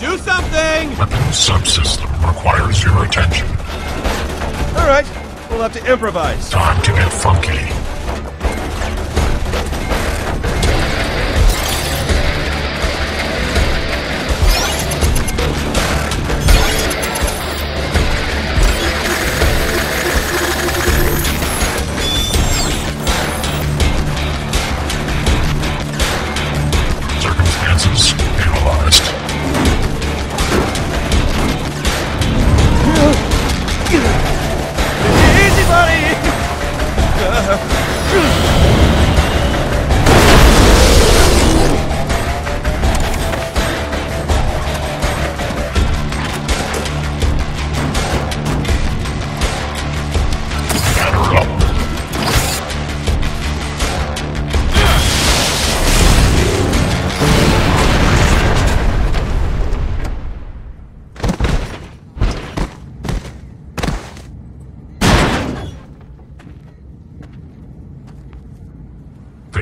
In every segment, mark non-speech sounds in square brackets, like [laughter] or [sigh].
do something! Subsystem requires your attention. Alright, we'll have to improvise. Time to get funky.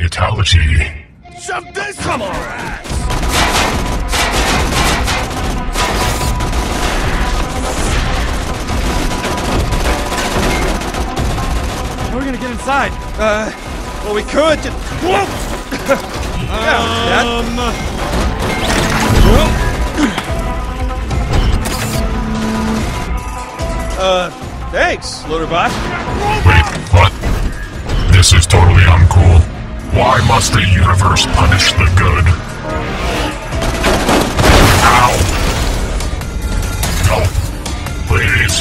Fatality. Shove this Come on! How are we gonna get inside? Uh, well, we could just. Whoa! [laughs] yeah, um. Uh, thanks, Loaderbot. Wait, what? This is totally uncool. Why must the universe punish the good? Ow! No. Please.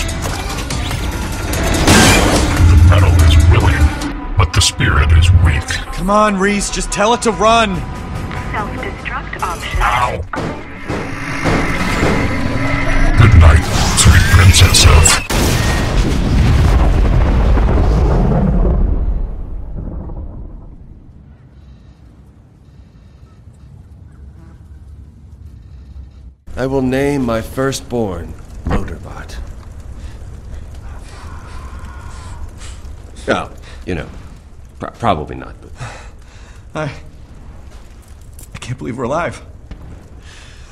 The metal is willing, but the spirit is weak. Come on, Rhys, just tell it to run. Self-destruct option. Ow! Good night, sweet princess of... I will name my firstborn Loaderbot. Oh, you know, pro- probably not, but [sighs] I. I can't believe we're alive.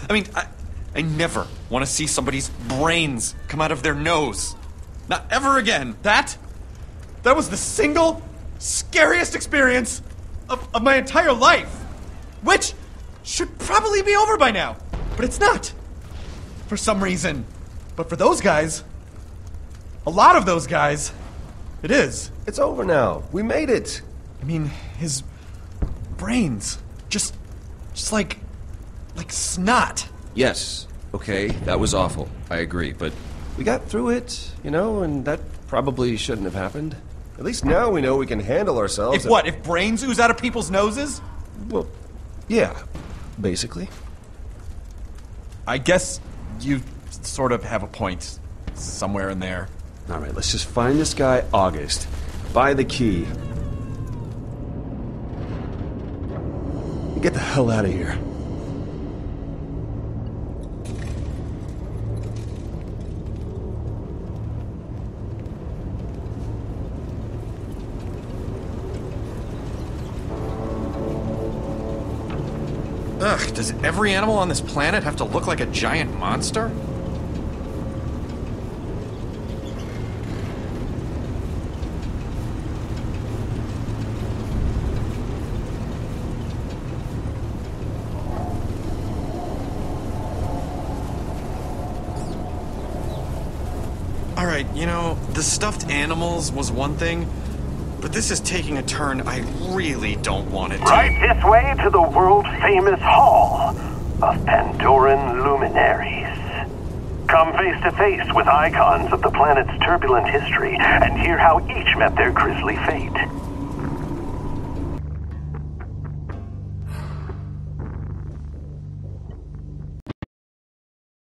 I mean, I, I never want to see somebody's brains come out of their nose. Not ever again. That. That was the single scariest experience of, of my entire life. Which should probably be over by now. But it's not. For some reason. But for those guys, a lot of those guys, it is. it's over now. We made it. I mean, his brains just just like like snot. Yes, okay, that was awful. I agree, but we got through it, you know, and that probably shouldn't have happened. At least now we know we can handle ourselves. If what? If brains ooze out of people's noses? Well, yeah, basically. I guess you sort of have a point somewhere in there. All right, let's just find this guy, August. Buy the key. Get the hell out of here. Ugh, does every animal on this planet have to look like a giant monster? Alright, you know, the stuffed animals was one thing, but this is taking a turn I really don't want it to. Right this way to the world famous Hall of Pandoran Luminaries. Come face to face with icons of the planet's turbulent history and hear how each met their grisly fate.